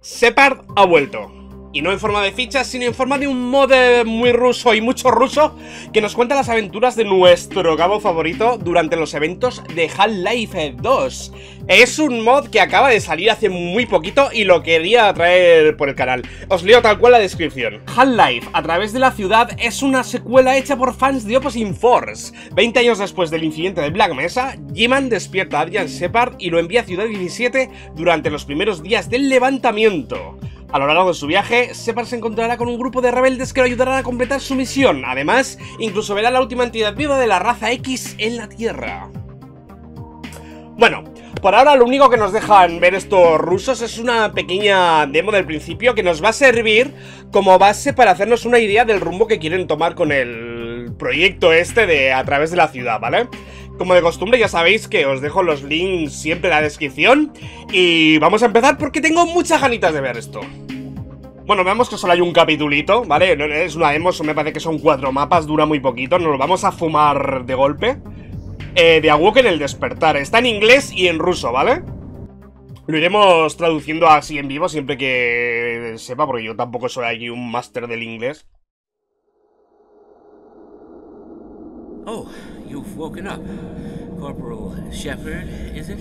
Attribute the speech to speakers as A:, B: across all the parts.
A: Separd ha vuelto. Y no en forma de fichas, sino en forma de un mod muy ruso y mucho ruso que nos cuenta las aventuras de nuestro cabo favorito durante los eventos de Half-Life 2. Es un mod que acaba de salir hace muy poquito y lo quería traer por el canal. Os leo tal cual la descripción. Half-Life, a través de la ciudad, es una secuela hecha por fans de Opposing Force. 20 años después del incidente de Black Mesa, G-Man despierta a Adrian Shepard y lo envía a Ciudad 17 durante los primeros días del levantamiento. A lo largo de su viaje, Separ se encontrará con un grupo de rebeldes que lo ayudarán a completar su misión. Además, incluso verá la última entidad viva de la raza X en la Tierra. Bueno, por ahora lo único que nos dejan ver estos rusos es una pequeña demo del principio que nos va a servir como base para hacernos una idea del rumbo que quieren tomar con el proyecto este de a través de la ciudad, ¿vale? Como de costumbre ya sabéis que os dejo los links siempre en la descripción. Y vamos a empezar porque tengo muchas ganitas de ver esto. Bueno, veamos que solo hay un capitulito, ¿vale? Es una demo, me parece que son cuatro mapas, dura muy poquito Nos lo vamos a fumar de golpe. Eh, De en el despertar. Está en inglés y en ruso, ¿vale? Lo iremos traduciendo así en vivo siempre que sepa Porque yo tampoco soy aquí un máster del inglés
B: Oh, you've woken up. Corporal Shepard, is it?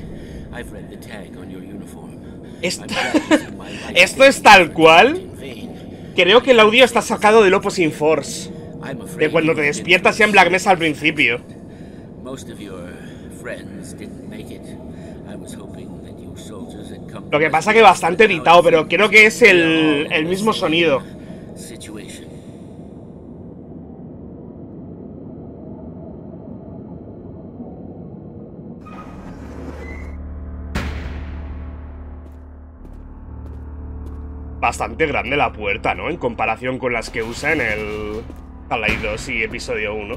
B: I've read the tag on your uniform.
A: Esto es tal cual. Creo que el audio está sacado del Opposing Force. De cuando te despiertas ya en Black Mesa al principio. Lo que pasa que bastante editado, pero creo que es el, el mismo sonido. Bastante grande la puerta, ¿no? En comparación con las que usa en el Half-Life 2 y episodio 1.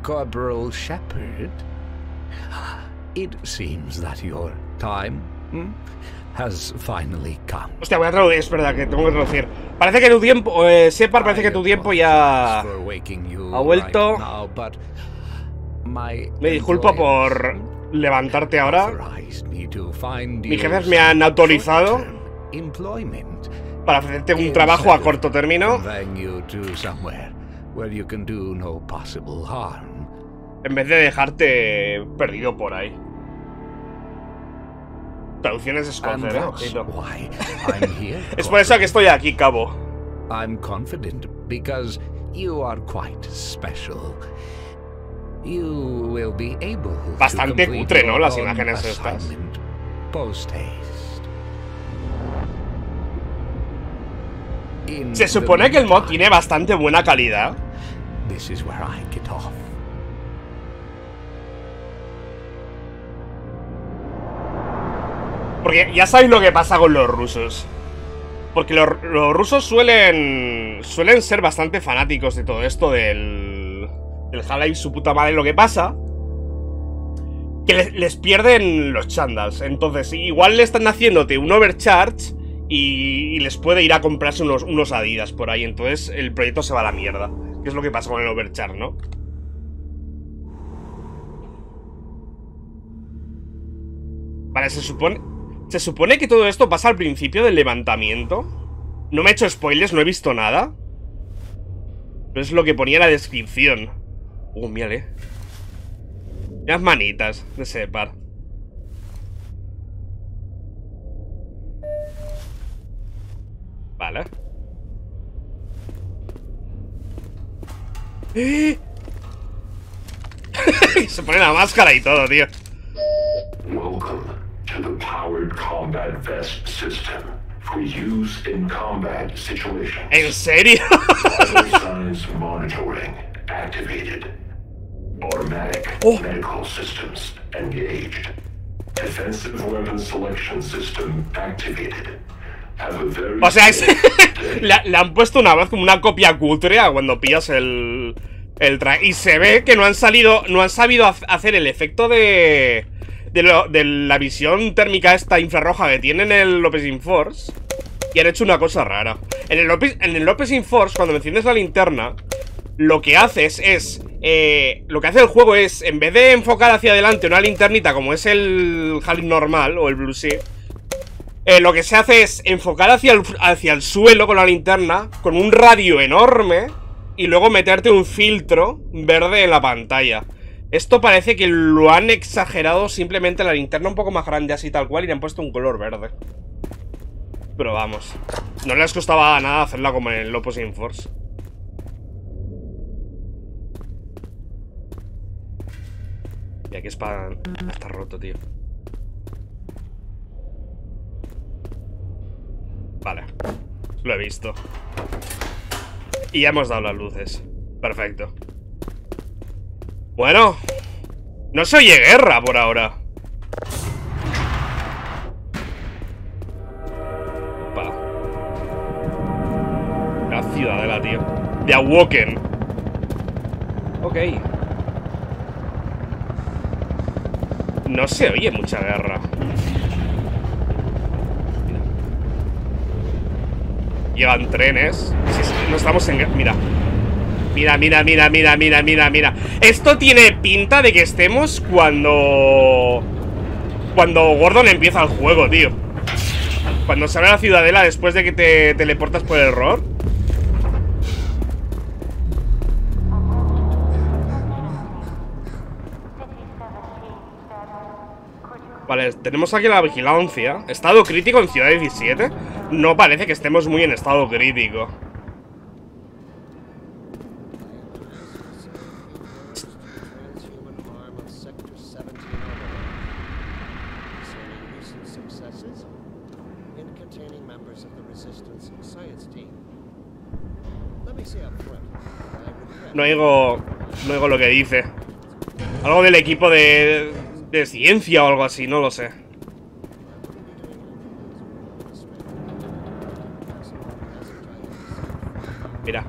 C: Corporal Shepard, it seems that your time hmm, has finally come.
A: Hostia, voy a traducir, es verdad que tengo que traducir. Parece que tu tiempo, eh, Shepard, parece que tu tiempo ya ha vuelto. Me disculpo por levantarte ahora. Mis jefes me han autorizado para ofrecerte un trabajo a corto término. En vez de dejarte perdido por ahí. Traducciones escocesas, ¿eh? es por eso que estoy aquí, cabo. I'm confident because you are quite special. You will be able Bastante cutre, ¿no? Las imágenes estas. Post Se supone que el mod tiene bastante buena calidad. Porque ya sabéis lo que pasa con los rusos. Porque los, rusos suelen suelen ser bastante fanáticos de todo esto del, del Half-Life su puta madre. Lo que pasa que les, les pierden los chandals. Entonces, igual le están haciéndote un overcharge y, les puede ir a comprarse unos, unos Adidas por ahí. Entonces el proyecto se va a la mierda. Que es lo que pasa con el Overchar, ¿no? Vale, se supone... Se supone que todo esto pasa al principio del levantamiento. No me he hecho spoilers, no he visto nada. Pero es lo que ponía en la descripción. Uh, mírale. Las manitas de Separ. Vale. ¡Eh! Se pone la máscara y todo, tío. Welcome to the powered combat vest system for use in combat situations. ¿En serio? signs monitoring activated. Automatic oh. medical systems engaged. Defensive weapon selection system activated. O sea, le, han puesto una vez como una copia cutre a cuando pillas el, el traje. Y se ve que no han salido, no han sabido hacer el efecto de, de, la visión térmica esta infrarroja que tiene en el Lopez Force. Y han hecho una cosa rara. En el Lopez, en el Lopez Force, cuando enciendes la linterna, lo que haces es... Eh, lo que hace el juego es, en vez de enfocar hacia adelante una linternita como es el Halif normal o el Blue Sea eh, lo que se hace es enfocar hacia el, hacia el suelo con la linterna, con un radio enorme, y luego meterte un filtro verde en la pantalla. Esto parece que lo han exagerado simplemente la linterna un poco más grande así tal cual y le han puesto un color verde. Pero vamos, no les costaba nada hacerla como en el Opposing Force. Y aquí es para... Está roto, tío. Lo he visto. Y ya hemos dado las luces. Perfecto. Bueno. No se oye guerra por ahora. Opa. La ciudadela, tío. De Awoken. Ok. No se oye mucha guerra. Llegan trenes. no estamos en... Mira. Mira, mira, mira, mira, mira, mira, mira. Esto tiene pinta de que estemos cuando... Cuando Gordon empieza el juego, tío. Cuando sale a la ciudadela después de que te teleportas por error. Vale, tenemos aquí la vigilancia Estado crítico en Ciudad 17 No parece que estemos muy en estado crítico No oigo, no oigo lo que dice Algo del equipo de, de ciencia o algo así, no lo sé. Mira.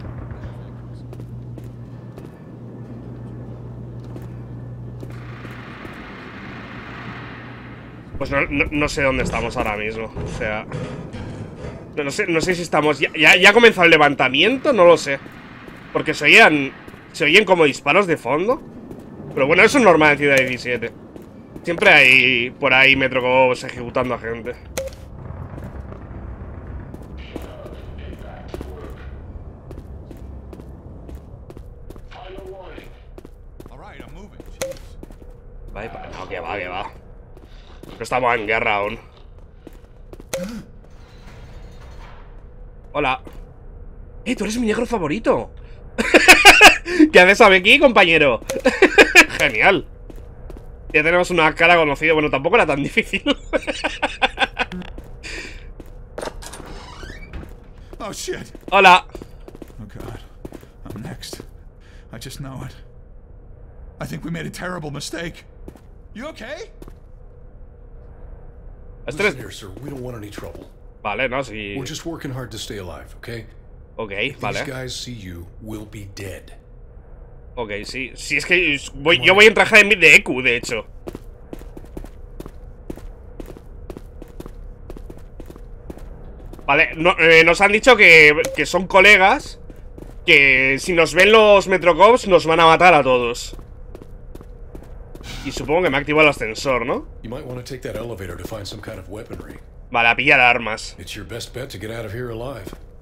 A: Pues no, sé dónde estamos ahora mismo. O sea... No, sé, no sé si estamos... Ya, ya, ya ha comenzado el levantamiento, no lo sé. Porque se oían... Se oyen como disparos de fondo. Pero bueno, eso es normal en Ciudad 17. Siempre hay por ahí metrocobos ejecutando a gente. Vale, no, que va, que va. No estamos en guerra aún. Hola. ¡Eh, tú eres mi negro favorito! ¿Qué haces aquí, compañero? Genial. Ya tenemos una cara conocida. Bueno, tampoco era tan difícil.
D: oh shit.
A: Hola.
D: Oh god. I'm next. I just know it. I think we made a terrible mistake. You okay?
E: Listen here, sir. We don't want any trouble.
A: Vale, no, sí.
E: We're just working hard to stay alive, okay?
A: Okay, vale.
E: These guys see you, we'll be dead.
A: Ok, sí. Sí, es que voy, yo voy en traje de, de EQ, de hecho. Vale, eh, nos han dicho que, que son colegas Que si nos ven los Metrocops Nos van a matar a todos Y supongo que me activa el ascensor, ¿no? Vale, a pillar armas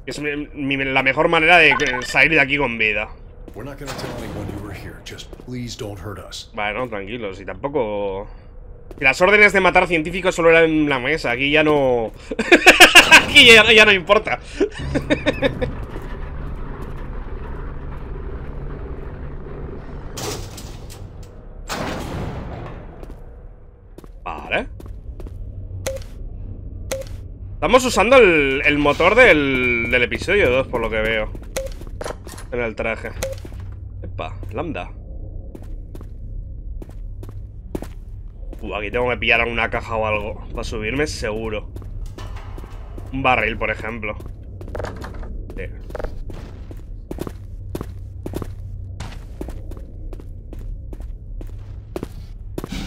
A: Es la mejor manera de salir de aquí con vida We're not gonna tell anyone you were here. Just please don't hurt us. Vale, no, tranquilos. Y tampoco... Las órdenes de matar científicos solo eran en la mesa. Aquí ya no... Aquí ya, ya no importa. Estamos usando el, motor del, episodio 2, por lo que veo. En el traje. Epa, lambda. Uh, aquí tengo que pillar alguna caja o algo. Para subirme seguro. Un barril, por ejemplo.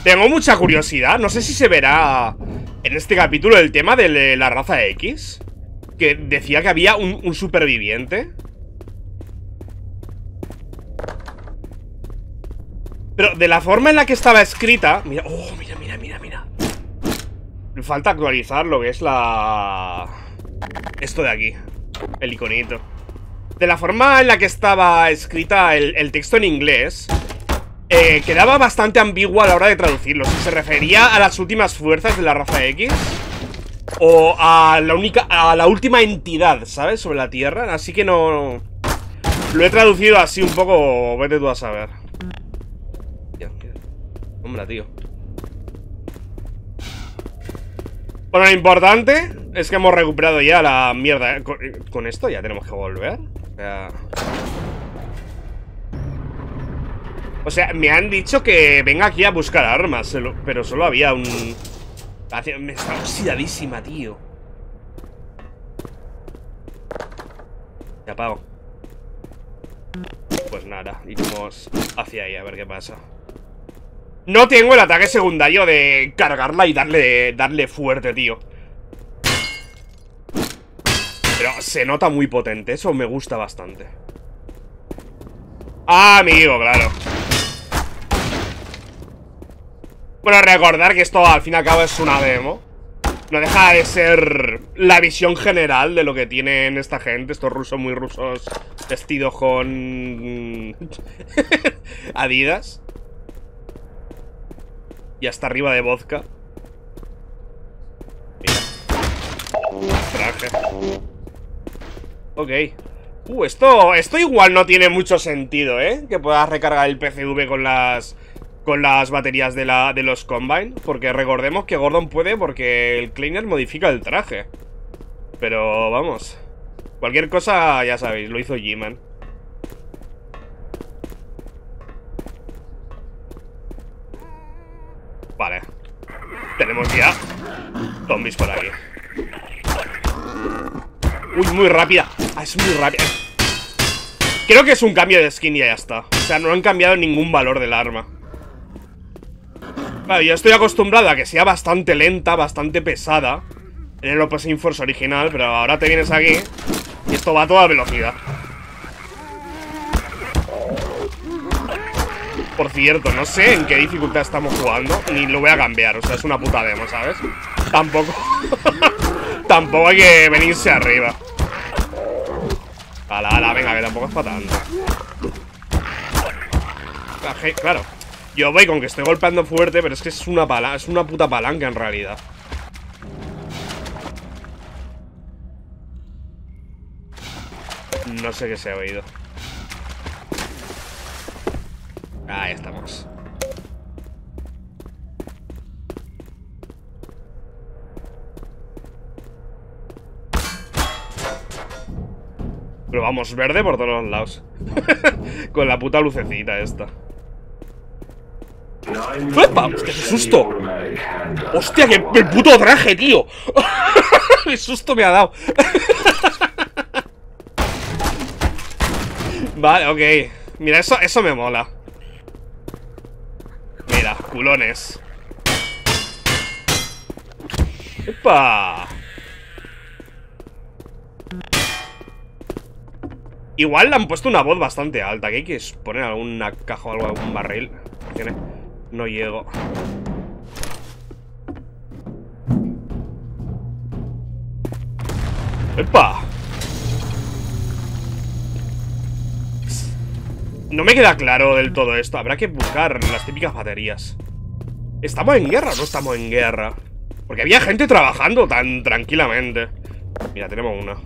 A: Tengo mucha curiosidad. No sé si se verá en este capítulo el tema de la raza X. Que decía que había un, superviviente. Pero de la forma en la que estaba escrita... Mira, oh, mira, mira, mira, mira. Falta actualizar lo que es la... Esto de aquí. El iconito. De la forma en la que estaba escrita el texto en inglés, eh, quedaba bastante ambiguo a la hora de traducirlo. Si se refería a las últimas fuerzas de la raza X o a la única, a la última entidad, ¿sabes? Sobre la Tierra. Así que no... Lo he traducido así un poco, vete tú a saber. Hombre, tío. Bueno, lo importante es que hemos recuperado ya la mierda. Con, con esto ya tenemos que volver. O sea... O sea, me han dicho que venga aquí a buscar armas, pero solo había un... Me está oxidadísima, tío. Me apago. Pues nada, iremos hacia ahí a ver qué pasa. No tengo el ataque secundario de cargarla y darle, darle fuerte, tío. Pero se nota muy potente, eso me gusta bastante. Ah, amigo, claro. Bueno, recordar que esto al fin y al cabo es una demo. No deja de ser la visión general de lo que tienen esta gente Estos rusos muy rusos vestidos con... Adidas. Y hasta arriba de vodka. Traje. Ok. Uh, esto, esto igual no tiene mucho sentido, ¿eh? Que puedas recargar el PCV con las con las baterías de, la, de los Combine. Porque recordemos que Gordon puede porque el Kleiner modifica el traje. Pero vamos. Cualquier cosa, ya sabéis, lo hizo G-Man. Vale. Tenemos ya zombies por aquí. Uy, muy rápida. Ah, es muy rápida. Creo que es un cambio de skin y ya está. O sea, no han cambiado ningún valor del arma. Claro, yo estoy acostumbrado a que sea bastante lenta, bastante pesada. En el Opposing Force original Pero ahora te vienes aquí Y esto va a toda velocidad. Por cierto, no sé en qué dificultad estamos jugando Ni lo voy a cambiar, o sea, es una puta demo, ¿sabes? Tampoco Tampoco hay que venirse arriba. Ala, ala, venga, que tampoco es para tanto. Claro yo voy con que estoy golpeando fuerte, pero es que es una palanca, es una puta palanca en realidad. No sé qué se ha oído. Ahí estamos. Pero vamos, verde por todos los lados. Con la puta lucecita esta. ¡Epa! ¡Hostia, qué susto! ¡Hostia, qué, puto traje, tío! ¡Qué susto me ha dado! vale, ok Mira, eso, eso me mola Mira, culones ¡Epa! Igual le han puesto una voz bastante alta Que hay que poner alguna caja o algo, algún barril ¿Tiene? No llego. ¡Epa! No me queda claro del todo esto. Habrá que buscar las típicas baterías. ¿Estamos en guerra o no estamos en guerra? Porque había gente trabajando tan tranquilamente. Mira, tenemos una.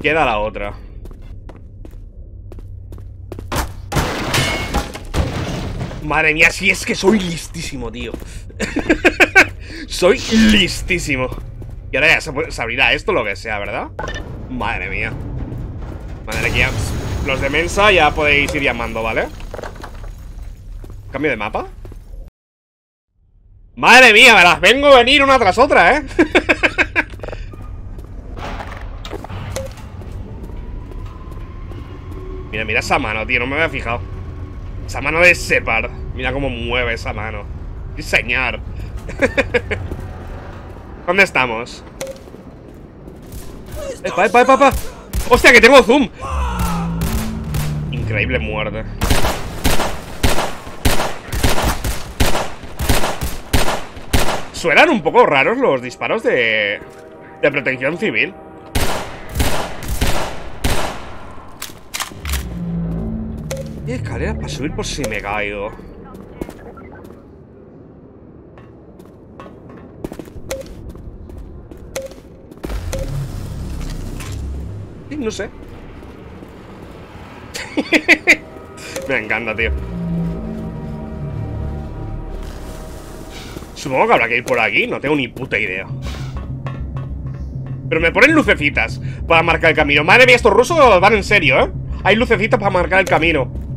A: Queda la otra. Madre mía, si es que soy listísimo, tío Soy listísimo Y ahora ya se, abrirá esto, lo que sea, ¿verdad? Madre mía Madre mía Los de Mensa ya podéis ir llamando, ¿vale? ¿Cambio de mapa? Madre mía, me las vengo a venir una tras otra, ¿eh? mira, mira esa mano, tío, no me había fijado esa mano de Separ. Mira cómo mueve esa mano. Diseñar. ¿Dónde estamos? ¡Epa, epa, epa, epa! ¡Hostia, que tengo zoom! Increíble muerte. Suenan un poco raros los disparos de... De protección civil. Y para subir por si me caigo. No sé. me encanta, tío. Supongo que habrá que ir por aquí, no tengo ni puta idea. Pero me ponen lucecitas para marcar el camino. Madre mía, estos rusos van en serio, ¿eh? Hay lucecitas para marcar el camino.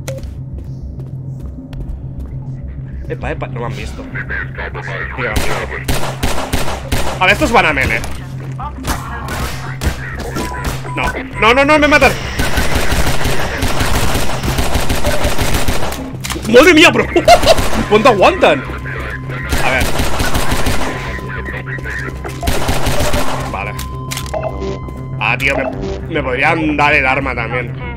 A: Epa, epa, no me han visto. Tío, Vale, estos van a mele. No, no, no, no, me matan. ¡Madre mía, bro! ¿Cuánto aguantan? A ver. Vale. Ah, tío, me, me podrían dar el arma también.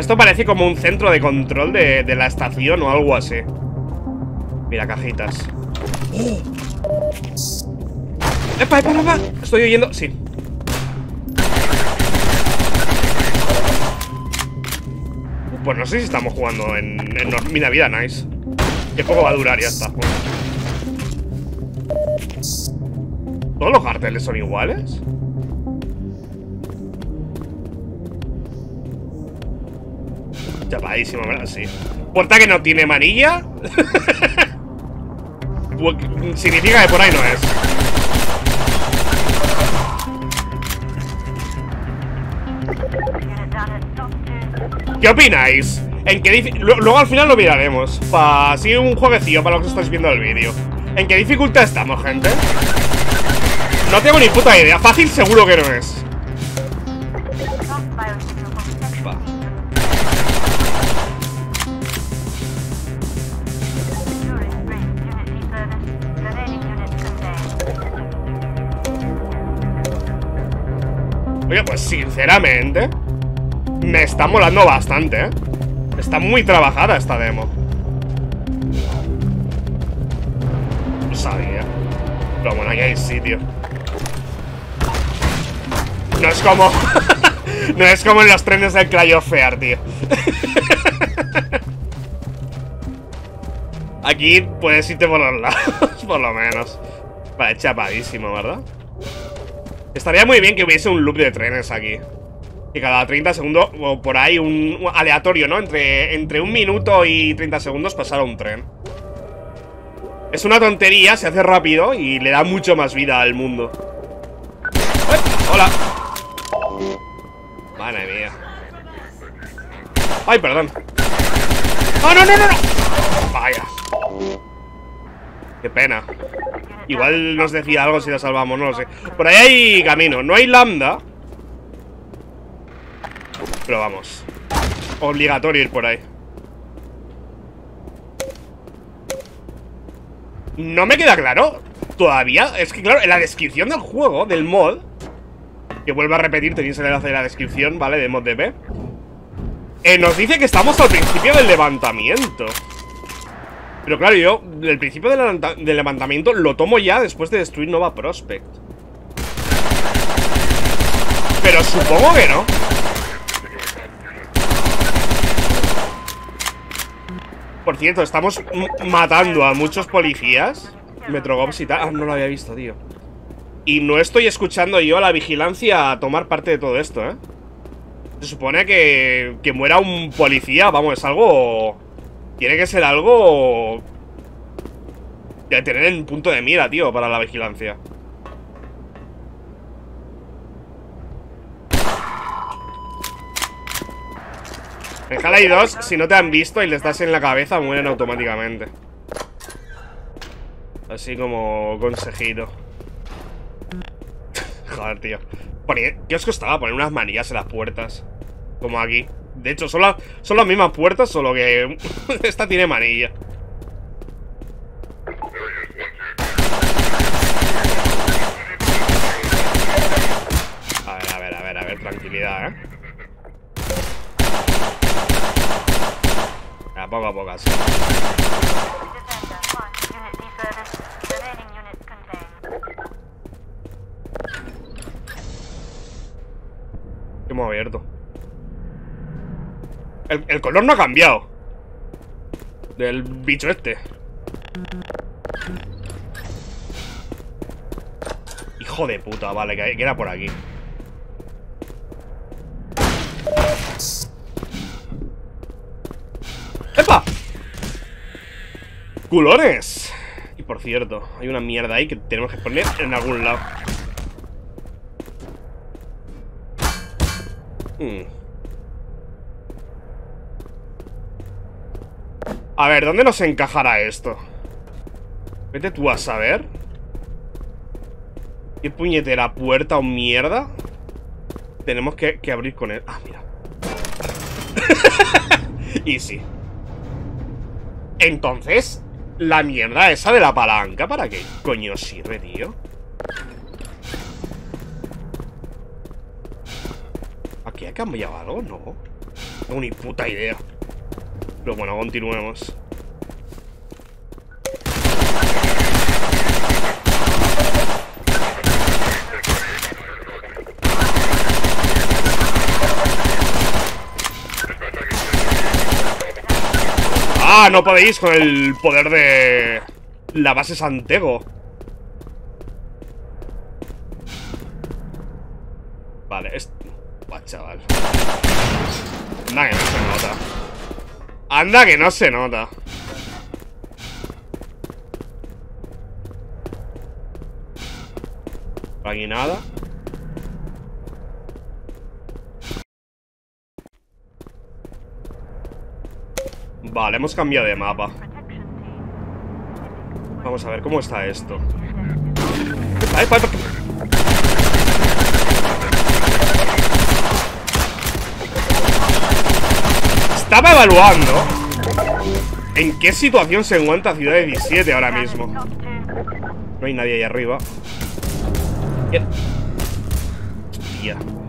A: Esto parece como un centro de control de, de la estación o algo así. Mira, cajitas. ¡Oh! ¡Epa, epa, epa! Estoy oyendo... Sí. Pues no sé si estamos jugando en, en Mina Vida Nice. Qué poco va a durar ya está. ¿Todos los carteles son iguales? Chapadísimo, ¿verdad? Sí. Puerta que no tiene manilla. Significa que por ahí no es. ¿Qué opináis? ¿En qué Luego al final lo miraremos. Para así un jueguecillo para los que estáis viendo el vídeo. ¿En qué dificultad estamos, gente? No tengo ni puta idea. Fácil seguro que no es. Pues sinceramente Me está molando bastante, ¿eh? Está muy trabajada esta demo. No sabía. Pero bueno, ahí hay sitio. No es como... no es como en los trenes del Cryofear, tío. Aquí puedes irte por los lados, por lo menos. Vale, chapadísimo, ¿verdad? Estaría muy bien que hubiese un loop de trenes aquí. Que cada 30 segundos, o por ahí, un, aleatorio, ¿no? Entre, entre un minuto y 30 segundos pasara un tren. Es una tontería, se hace rápido y le da mucho más vida al mundo. ¡Hola! Madre mía. ¡Ay, perdón! ¡Oh, no, no, no! no! Vaya. Qué pena. Igual nos decía algo si la salvamos, no lo sé. Por ahí hay camino. No hay lambda. Pero vamos. Obligatorio ir por ahí. No me queda claro Todavía, es que claro, en la descripción del juego Del mod Que vuelvo a repetir, tenéis el enlace de la descripción ¿Vale? De mod DP eh, Nos dice que estamos al principio del levantamiento pero claro, yo el principio del levantamiento lo tomo ya después de destruir Nova Prospect. Pero supongo que no. Por cierto, estamos matando a muchos policías. Metrogops y tal. Ah, no lo había visto, tío. Y no estoy escuchando yo a la vigilancia a tomar parte de todo esto, ¿eh? Se supone que, que muera un policía, vamos, es algo tiene que ser algo... De tener en punto de mira, tío, para la vigilancia. En Halay 2, si no te han visto y les das en la cabeza, mueren automáticamente. Así como consejito. Joder, tío. ¿Qué os costaba poner unas manillas en las puertas? Como aquí. De hecho, son, son las mismas puertas, solo que esta tiene manilla. A ver, a ver, a ver, a ver, tranquilidad, ¿eh? poco a poco así.
F: Defender 1,
A: El, color no ha cambiado. Del bicho este. Hijo de puta, vale, que, que era por aquí. ¡Epa! ¡Culones! Y por cierto, hay una mierda ahí que tenemos que poner en algún lado. Hmm. A ver, ¿dónde nos encajará esto? Vete tú a saber. ¿Qué puñetera puerta o mierda? Tenemos que, que abrir con él. Ah, mira. Easy. Entonces, la mierda esa de la palanca, ¿para qué coño sirve, tío? ¿Aquí ha cambiado algo? No. No ni puta idea. Pero bueno, continuemos. ¡Ah! No podéis con el poder de la base Santego. Vale, es... Buah, chaval. No se nota. Anda que no se nota. Aquí nada. Vale, hemos cambiado de mapa. Vamos a ver cómo está esto. Ay, pa- Estaba evaluando en qué situación se encuentra Ciudad 17 ahora mismo.
F: Top 2.
A: No hay nadie ahí arriba.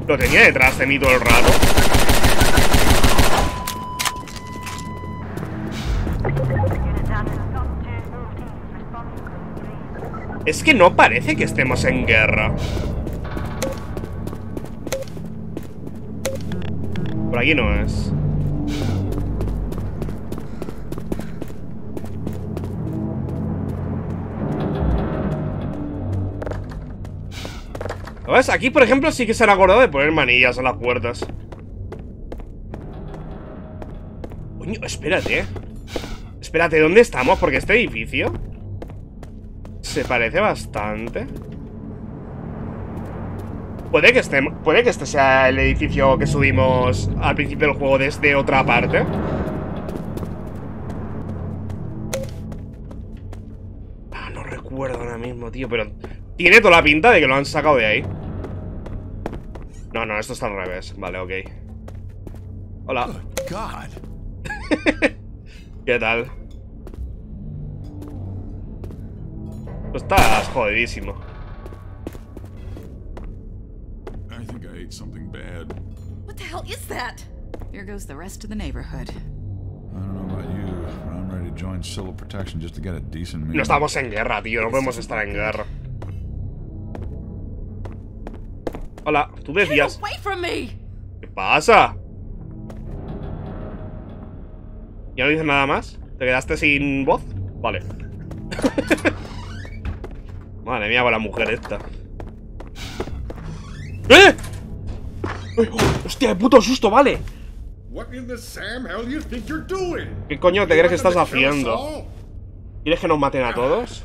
A: Lo tenía detrás de mí todo el rato.
F: Unit down in top 2. All teams respond to code 3.
A: Es que no parece que estemos en guerra. Por aquí no es. Aquí, por ejemplo, sí que se han acordado de poner manillas en las puertas. Coño, espérate. Espérate, ¿dónde estamos? Porque este edificio se parece bastante. Puede que este, puede que este sea el edificio que subimos al principio del juego desde otra parte. Ah, no recuerdo ahora mismo, tío, pero tiene toda la pinta de que lo han sacado de ahí. No, no, esto está al revés. Vale, ok. Hola.
D: God.
A: ¿Qué tal? Tú estás jodidísimo.
D: I think I ate something bad.
G: What the hell is that? Here goes the rest of the neighborhood.
D: I don't know about you, but I'm ready to join Civil Protection just to get a decent meal.
A: No estamos en guerra, tío. No podemos estar en guerra. Hola, tú
G: me!
A: ¿Qué pasa? ¿Ya no dices nada más? ¿Te quedaste sin voz? Vale. Madre mía, con la mujer esta. ¡Eh! ¡Ay, oh! ¡Hostia, de puto susto, vale! ¿Qué coño te crees que estás haciendo? ¿Quieres que nos maten a todos?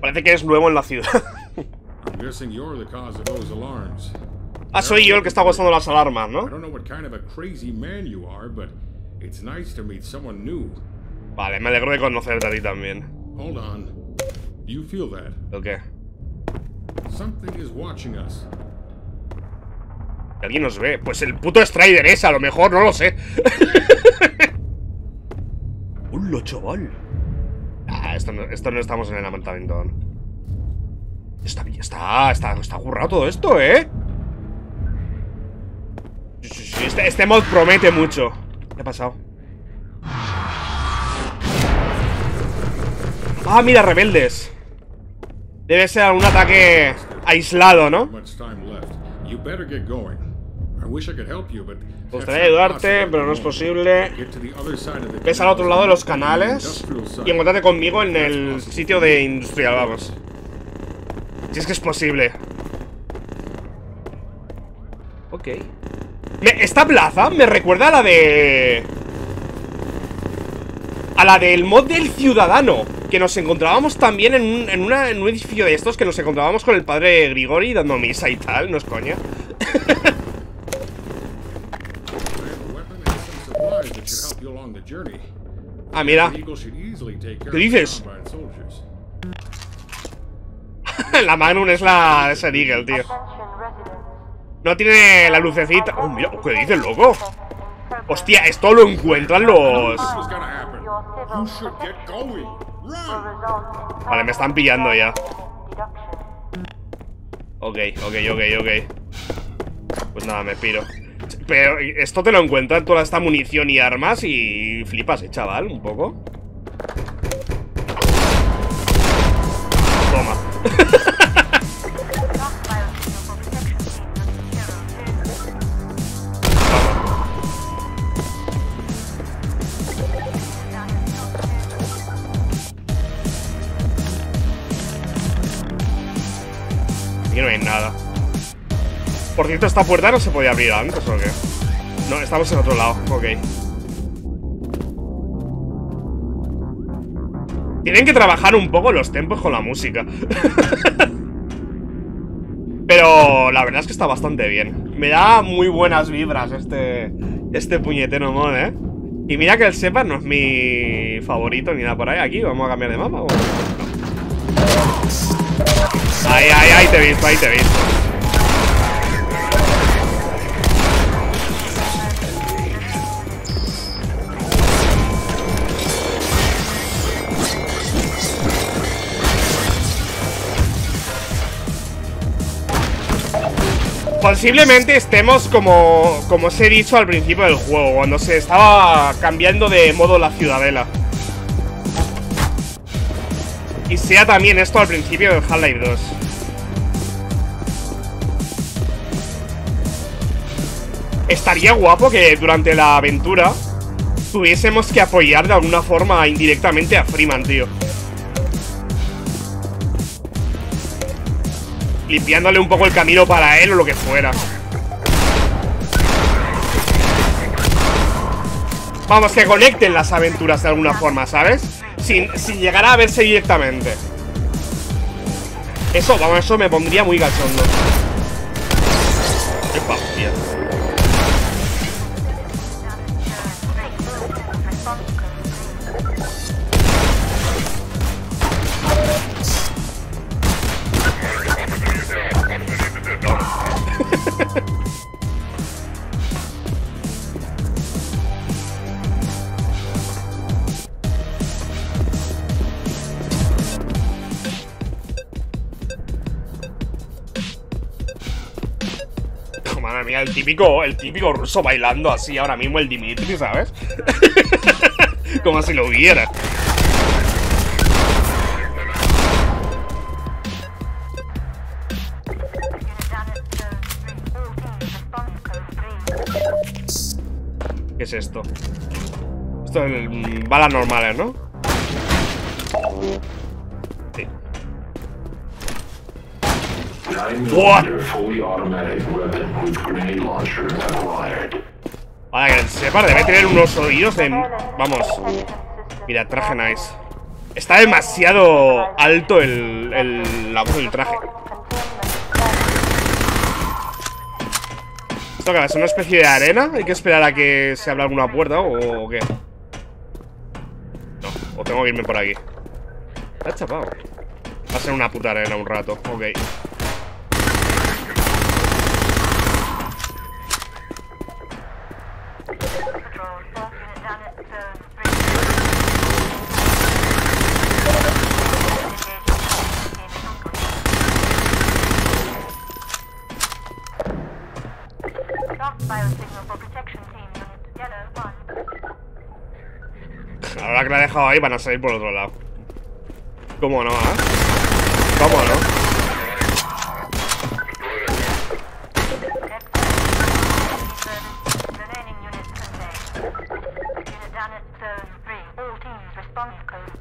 A: Parece que eres nuevo en la ciudad. ah, soy yo el que está gozando las alarmas,
H: I
A: ¿no?
H: don't know what kind of a crazy man you are, but it's nice to meet someone new.
A: Vale, me alegro de conocerte a ti también.
H: Hold on. Do you feel that?
A: ¿O qué?
H: Something is watching us.
A: Alguien nos ve. Pues el puto Strider es, a lo mejor, no lo sé. ¡Hola, chaval! Ah, esto no, esto no estamos en el levantamiento aún. Está, está, está, está currado todo esto, ¿eh? Este, este, mod promete mucho. ¿Qué ha pasado? Ah, mira, rebeldes. Debe ser algún ataque aislado, ¿no? Gustaría ayudarte, pero no es posible. Ves al otro lado de los canales y encontrate conmigo en el sitio de industrial, vamos. Si es que es posible. Ok. Me- esta plaza me recuerda a la de... A la del mod del ciudadano Que nos encontrábamos también en un, en una- en un edificio de estos Que nos encontrábamos con el padre Grigori dando misa y tal, no es coña. Ah, mira ¿Qué dices? La Magnum es la Ser Eagle, tío. No tiene la lucecita Oh, mira, ¿qué dices, loco? Hostia, esto lo encuentran los... Vale, me están pillando ya. Ok, ok, ok, ok Pues nada, me piro Pero esto te lo encuentran toda esta munición y armas y flipas, eh, chaval, un poco Por cierto, esta puerta no se podía abrir antes, ¿o qué? No, estamos en otro lado, ok Tienen que trabajar un poco los tempos con la música Pero la verdad es que está bastante bien Me da muy buenas vibras este, este puñetero mod, ¿eh? Y mira que el Sepa no es mi favorito ni nada por ahí Aquí, vamos a cambiar de mapa ¿o? Ahí, ahí, ahí te he visto, ahí te he visto Posiblemente estemos como, como os he dicho al principio del juego, cuando se estaba cambiando de modo la ciudadela. Y sea también esto al principio del Half-Life 2. Estaría guapo que durante la aventura tuviésemos que apoyar de alguna forma indirectamente a Freeman, tío. Limpiándole un poco el camino para él o lo que fuera. Vamos, que conecten las aventuras de alguna forma, ¿sabes? Sin, sin llegar a verse directamente. Eso, vamos, eso me pondría muy cachondo. El típico, el típico ruso bailando así ahora mismo, el Dimitri, ¿sabes? Como si lo hubiera. ¿Qué es esto? Esto es mm, balas normales, ¿no? Vale, que el Separ debe tener unos oídos de... Vamos. Mira, traje nice. Está demasiado alto el, el- la voz del traje. ¿Esto qué es? ¿Una especie de arena? ¿Hay que esperar a que se abra alguna puerta o, o qué? No, o tengo que irme por aquí. Está chapado. Va a ser una puta arena un rato, ok. Dejado ahí van a salir por otro lado. ¿Cómo no, eh? ¿Cómo no?
F: Remaining units contained. Unit down at zone 3. All teams respond to code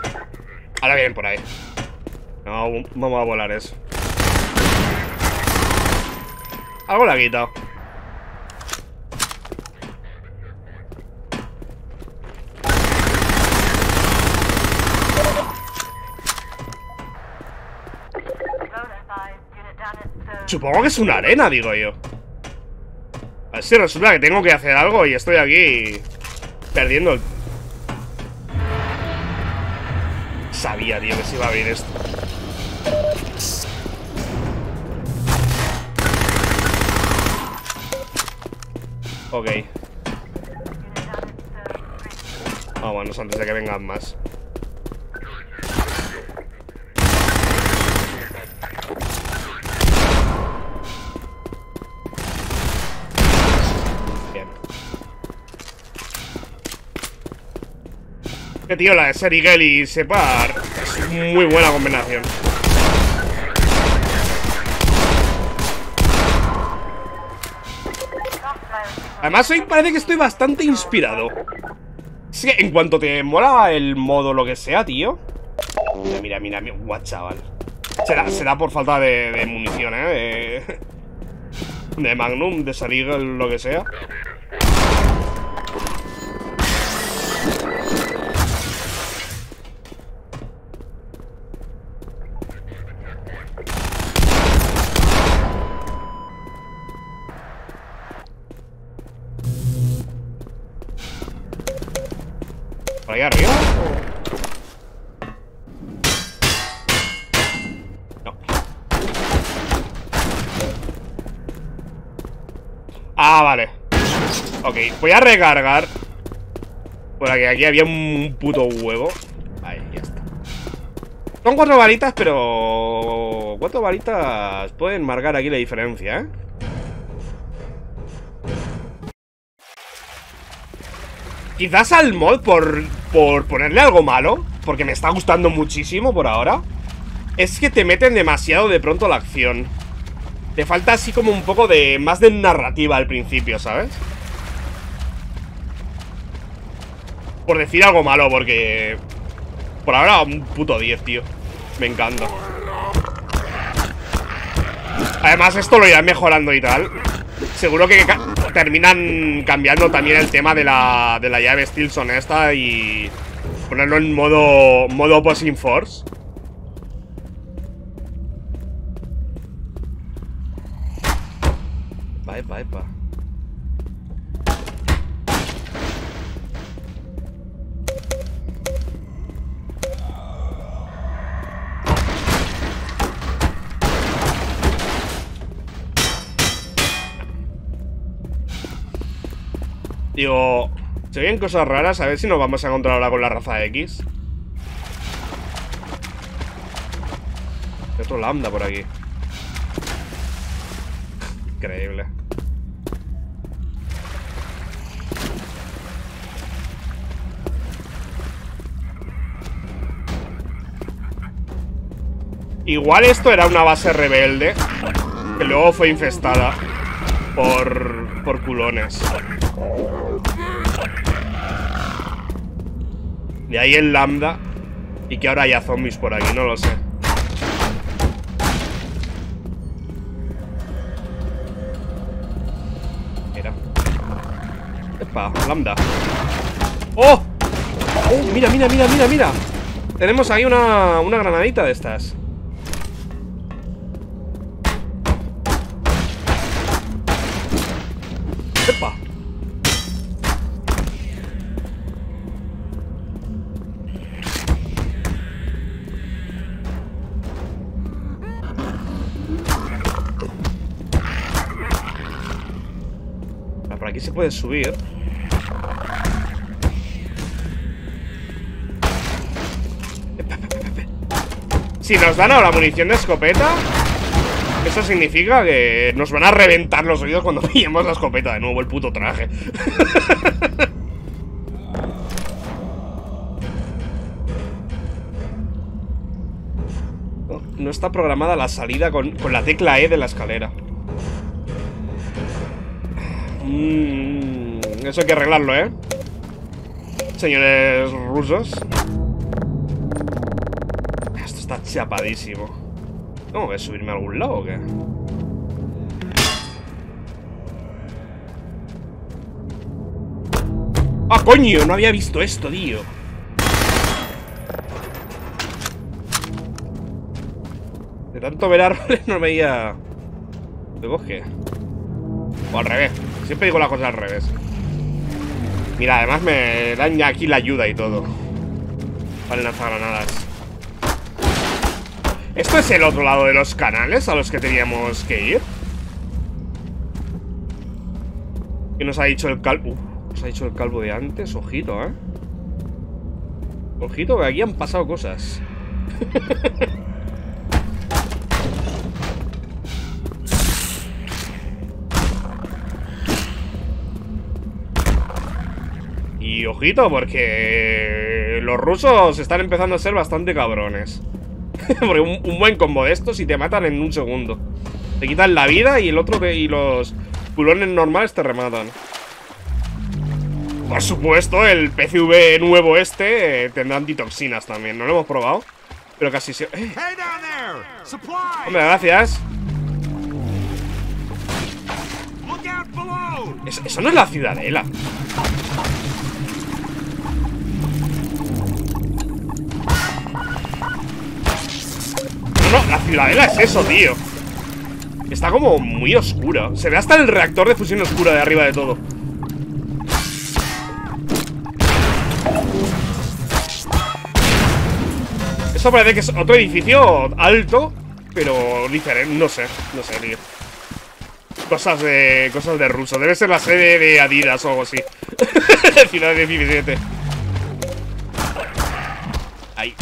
F: 3.
A: Ahora vienen por ahí. No, vamos a volar eso. Algo le ha quitado. Supongo que es una arena, digo yo. A ver si resulta que tengo que hacer algo y estoy aquí perdiendo el... Sabía, tío, que se iba a abrir esto. Ok. Vámonos antes de que vengan más. Bien. Tío, la de Serigel y Separ es muy buena combinación. Además, hoy parece que estoy bastante inspirado. Que en cuanto te mola el modo lo que sea, tío. Mira, mira, mira, mira. Guau, chaval. Será, será por falta de, de munición, ¿eh? De, de Magnum, de salir lo que sea. ¿Por ahí arriba? No. Ah, vale. Ok, voy a recargar. Porque aquí había un puto huevo. Ahí, ya está. Son cuatro varitas, pero... Cuatro varitas pueden marcar aquí la diferencia, ¿eh? Quizás al mod por, por ponerle algo malo, porque me está gustando muchísimo por ahora, es que te meten demasiado de pronto la acción. Te falta así como un poco de más de narrativa al principio, ¿sabes? Por decir algo malo, porque... Por ahora un puto 10, tío. Me encanta. Además, esto lo irán mejorando y tal. Seguro que terminan cambiando también el tema de la, de la llave Stilson esta y ponerlo en modo, modo Opposing Force. Bye, bye, bye. Digo, se oyen cosas raras, a ver si nos vamos a encontrar ahora con la raza X. Hay otro lambda por aquí. Increíble. Igual esto era una base rebelde que luego fue infestada por, por culones. De ahí el lambda y que ahora haya zombies por aquí, no lo sé. Mira. Epa, lambda. ¡Oh! ¡Oh! Mira, mira, mira, mira, mira. Tenemos ahí una, una granadita de estas. Subir. Si nos dan ahora munición de escopeta, eso significa que nos van a reventar los oídos cuando pillemos la escopeta de nuevo, el puto traje. no está programada la salida con, con la tecla E de la escalera. Mm, eso hay que arreglarlo, ¿eh? Señores rusos. Esto está chapadísimo. ¿Cómo voy a subirme a algún lado o qué? ¡Ah, coño! No había visto esto, tío. De tanto ver árboles no veía... ¿De bosque? O al revés. Siempre digo las cosas al revés. Mira, además me dan ya aquí la ayuda y todo. Para lanzar granadas. ¿Esto es el otro lado de los canales a los que teníamos que ir? ¿Qué nos ha dicho el calvo? Uf, nos ha dicho el calvo de antes. Ojito, ¿eh? Ojito, que aquí han pasado cosas. ojito, porque los rusos están empezando a ser bastante cabrones. porque un, un buen combo de estos y te matan en un segundo. Te quitan la vida y el otro te- y los culones normales te rematan. Por supuesto, el PCV nuevo este eh, tendrá antitoxinas también. No lo hemos probado. Pero casi se... ¡Eh! Hombre, gracias. Es- eso no es la ciudadela. No, la ciudadela es eso, tío. Está como muy oscuro. Se ve hasta el reactor de fusión oscuro de arriba de todo. Esto parece que es otro edificio alto, pero diferente. No sé, no sé, tío. Cosas de. cosas de ruso. Debe ser la sede de Adidas o algo así. Ciudad 17. Ahí.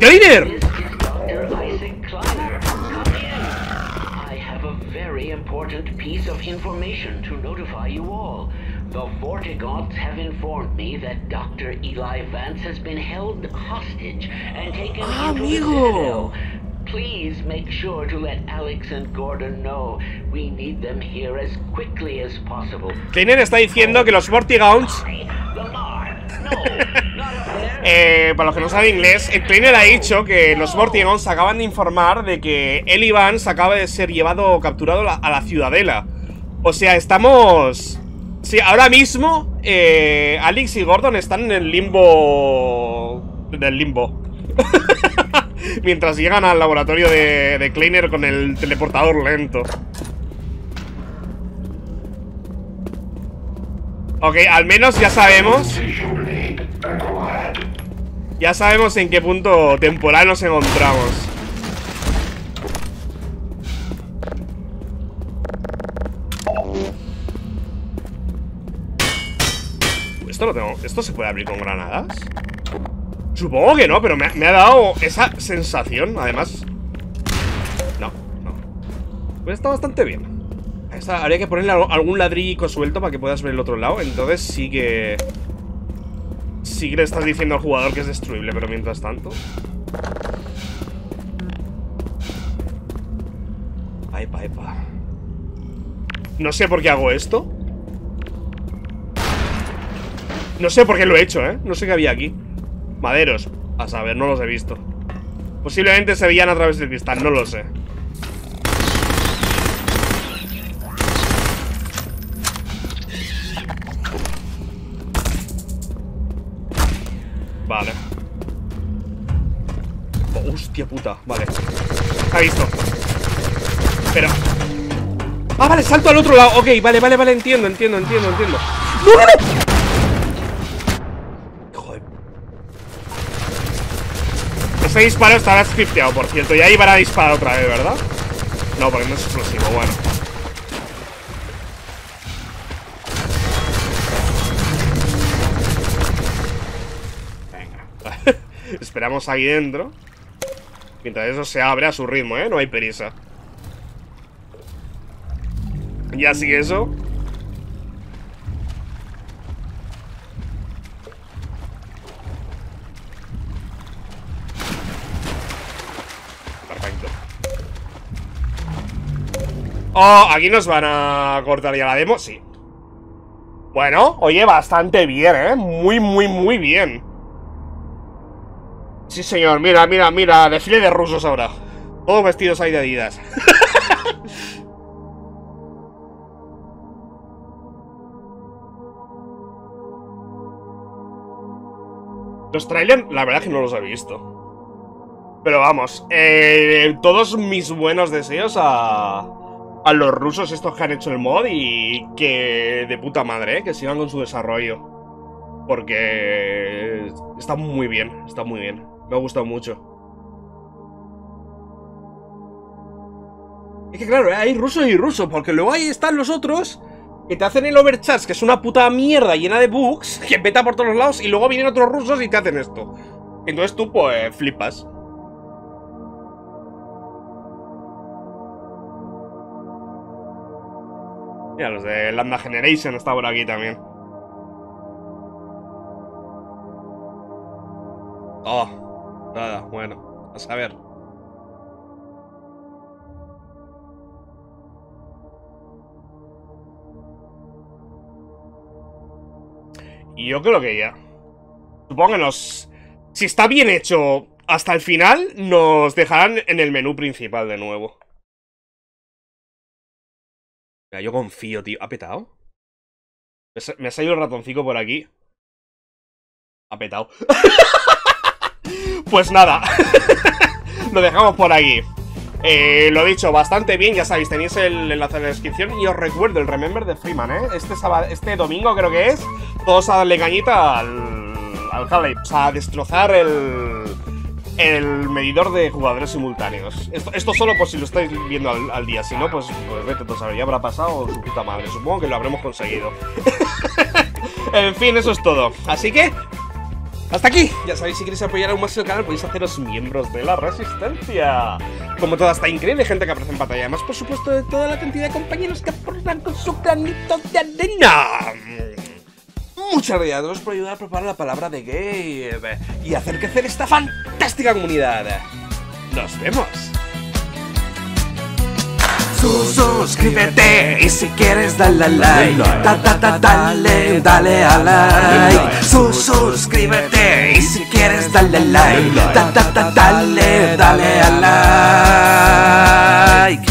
I: Come in.
A: ¡Kleiner!
I: This is Dr. Isaac Kleiner. Come in. I have a very important piece of information to notify you all. The Vortigoths have informed me that Dr. Eli Vance has been held hostage and taken
A: Ah,
I: into the
A: amigo.
I: Citadel. Please make sure to let Alex and Gordon know. We need them here as quickly as possible.
A: Kleiner está diciendo que los Vortigauns. Eh, para los que no saben inglés, el Kleiner ha dicho que los Vortigauns acaban de informar de que Eli Vance acaba de ser llevado capturado a la ciudadela. O sea, estamos. Sí, ahora mismo eh, Alex y Gordon están en el limbo. Del limbo. Mientras llegan al laboratorio de Kleiner con el teleportador lento. Ok, al menos ya sabemos. Ya sabemos en qué punto temporal nos encontramos. ¿Esto lo tengo? ¿Esto se puede abrir con granadas? Supongo que no, pero me, ha- me ha dado esa sensación, además. No, no. Pues está bastante bien. Habría que ponerle algún ladrillico suelto para que puedas ver el otro lado. Entonces sí que. Sí que le estás diciendo al jugador que es destruible, pero mientras tanto. Epa, epa. No sé por qué hago esto. No sé por qué lo he hecho, ¿eh? No sé qué había aquí. Maderos. A saber, no los he visto. Posiblemente se veían a través del cristal, no lo sé. Vale. Ha visto. Pero. Ah, vale, salto al otro lado. Ok, vale, vale, vale, entiendo, entiendo, entiendo, entiendo. ¡No, no, no! Joder. Ese disparo estará scripteado, por cierto. Y ahí van a disparar otra vez, ¿verdad? No, porque no es explosivo, bueno. Esperamos ahí dentro. Eso se abre a su ritmo, ¿eh? No hay prisa. Y así eso. Perfecto. Oh, aquí nos van a cortar ya la demo. Sí. Bueno, oye, bastante bien, ¿eh? Muy, muy, muy bien. Sí, señor, mira, mira, mira, desfile de rusos ahora. Todos vestidos ahí de Adidas. Los trailers, la verdad que no los he visto. Pero vamos, eh, todos mis buenos deseos a, a los rusos estos que han hecho el mod y que de puta madre, eh, que sigan con su desarrollo. Porque está muy bien, está muy bien. Me ha gustado mucho. Es que claro, hay ruso y ruso, porque luego ahí están los otros que te hacen el overcharge, que es una puta mierda llena de bugs, que peta por todos lados, y luego vienen otros rusos y te hacen esto. Entonces tú, pues, flipas. Mira, los de Lambda Generation está por aquí también. Oh, nada, bueno, a saber. Yo creo que ya. Supongo que nos... Si está bien hecho hasta el final, nos dejarán en el menú principal de nuevo. Mira, yo confío, tío. ¿Ha petado? Me ha salido el ratoncito por aquí. Ha petado. pues nada. Lo dejamos por aquí. Eh, lo dicho, bastante bien, ya sabéis, tenéis el enlace en la descripción y os recuerdo el Remember de Freeman, ¿eh? Este, sábado, este domingo creo que es, todos a darle cañita al, al Half-Life, o sea, a destrozar el, el medidor de jugadores simultáneos. Esto, solo por si lo estáis viendo al, día, si no, pues, pues vete saber, ya habrá pasado su puta madre, supongo que lo habremos conseguido. en fin, eso es todo, así que... Hasta aquí, ya sabéis, si queréis apoyar aún más el canal podéis haceros miembros de la Resistencia. Como toda esta increíble gente que aparece en pantalla, además por supuesto de toda la cantidad de compañeros que aportan con su granito de arena. Muchas gracias a todos por ayudar a preparar la palabra de Gabe y hacer crecer esta fantástica comunidad. Nos vemos.
J: Suscríbete y si quieres dale like, da, da, da, dale, dale a like. Su- Suscríbete y si quieres dale like, da, da, da, dale, dale a like.